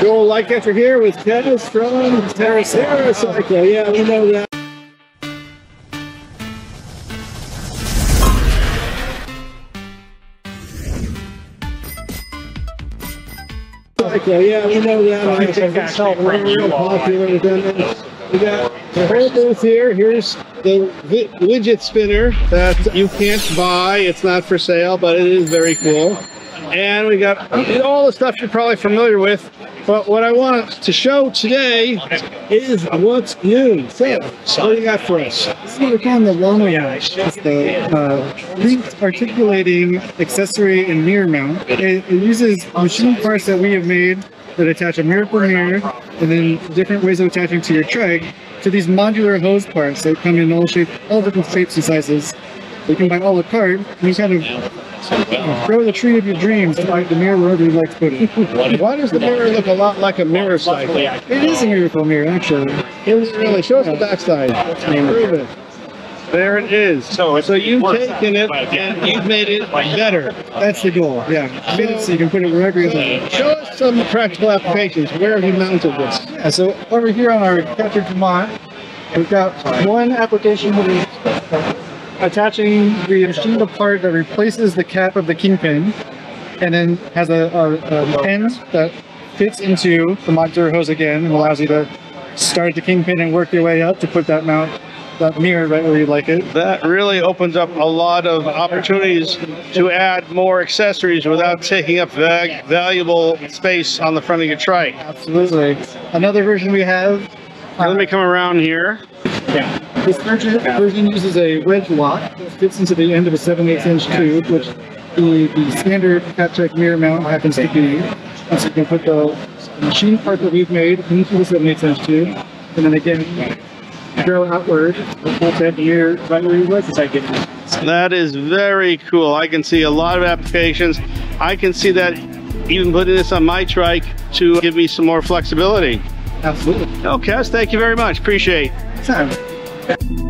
Joel LikeCatcher here with Dennis from TerraCycle. Yeah, we know that. Cycle. Yeah, we know that. We're real popular with them. We got the whole booth here. Here's the widget spinner that you can't buy. It's not for sale, but it is very cool. And we got all the stuff you're probably familiar with. But what I want to show today is what's new. So, what do you got for us? This is what we're calling the. It's the uh, linked articulating accessory and mirror mount. It, it uses machine parts that we have made that attach a Mirrycle mirror and then different ways of attaching to your trike to these modular hose parts that come in all shapes, all different shapes and sizes. You can buy all a cart and you kind of grow the tree of your dreams to find the mirror wherever you'd like to put it. Why does the mirror look a lot like a Mirrycle? It is a Mirrycle mirror, actually. it Really, show us the backside. Prove it. There it is. So, so you've taken it and you've made it better. That's the goal, yeah. Made it so you can put it wherever you like. Show us some practical applications. Where have you mounted this? Yeah, so over here on our Catrike Dumont, we've got one application that is attaching the machined part that replaces the cap of the kingpin and then has a, a, an end that fits into the modular hose again and allows you to start the kingpin and work your way up to put that mount, that mirror right where you like it. That really opens up a lot of opportunities to add more accessories without taking up va- valuable space on the front of your trike. Absolutely. Another version we have, Now, let me uh, come around here. This version, version uses a wedge lock that fits into the end of a 7 8 inch tube, which the, the standard Catrike mirror mount happens to be. And so you can put the machine part that we've made into the 7 8 inch tube, and then again, grow outward, the full mirror right where you'd like to take it. That is very cool. I can see a lot of applications. I can see that even putting this on my trike to give me some more flexibility. Absolutely. Okay, thank you very much. Appreciate it. So,